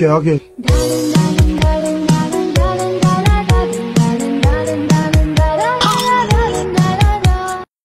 okay okay.